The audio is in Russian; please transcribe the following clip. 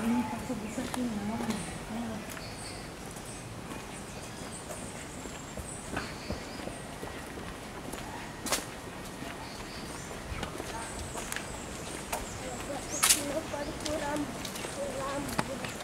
Я не так высоко.